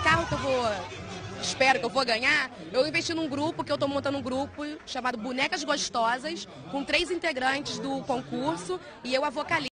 carro que eu vou espero que eu vou ganhar, eu investi num grupo, que eu estou montando um grupo chamado Bonecas Gostosas, com três integrantes do concurso e eu a vocalista.